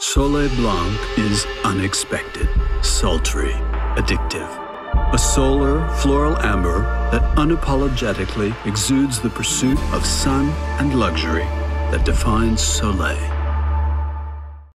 Soleil Blanc is unexpected, sultry, addictive. A solar floral amber that unapologetically exudes the pursuit of sun and luxury that defines Soleil.